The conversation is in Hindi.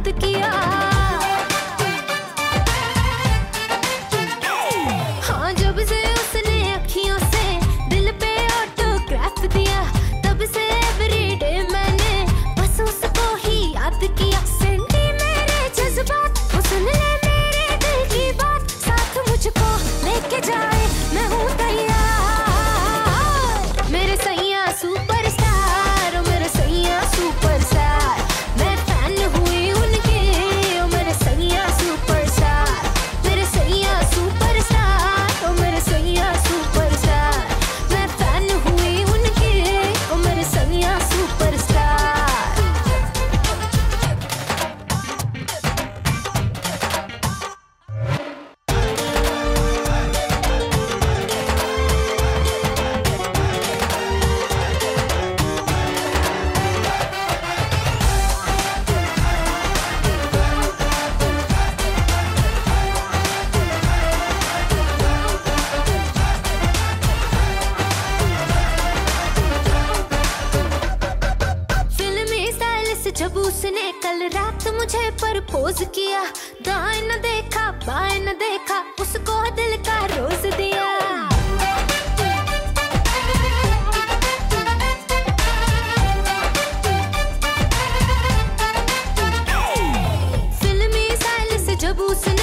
याद किया उसने कल रात मुझे प्रपोज किया। दाएँ न देखा, बाएँ न देखा, उसको दिल का रोज दिया। फिल्मी साल से जब उसने